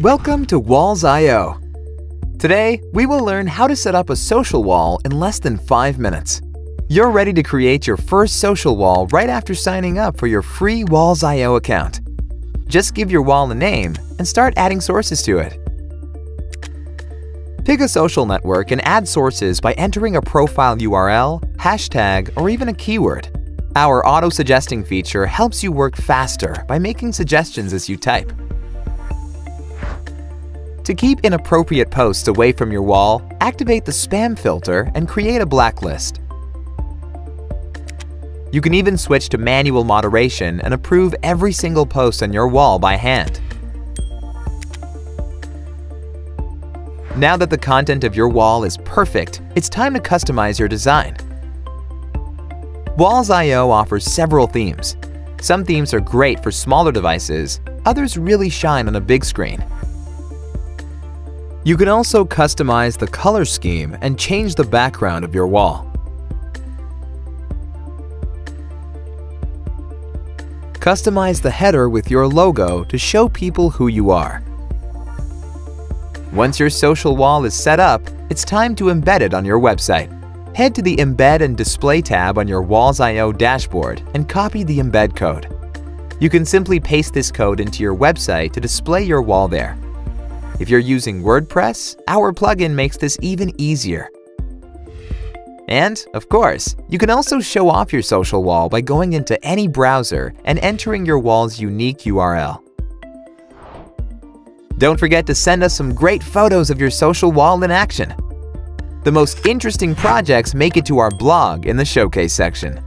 Welcome to Walls.io. Today, we will learn how to set up a social wall in less than 5 minutes. You're ready to create your first social wall right after signing up for your free Walls.io account. Just give your wall a name and start adding sources to it. Pick a social network and add sources by entering a profile URL, hashtag, or even a keyword. Our auto-suggesting feature helps you work faster by making suggestions as you type. To keep inappropriate posts away from your wall, activate the spam filter and create a blacklist. You can even switch to manual moderation and approve every single post on your wall by hand. Now that the content of your wall is perfect, it's time to customize your design. Walls.io offers several themes. Some themes are great for smaller devices, others really shine on a big screen. You can also customize the color scheme and change the background of your wall. Customize the header with your logo to show people who you are. Once your social wall is set up, it's time to embed it on your website. Head to the Embed and Display tab on your Walls.io dashboard and copy the embed code. You can simply paste this code into your website to display your wall there. If you're using WordPress, our plugin makes this even easier. And, of course, you can also show off your social wall by going into any browser and entering your wall's unique URL. Don't forget to send us some great photos of your social wall in action. The most interesting projects make it to our blog in the Showcase section.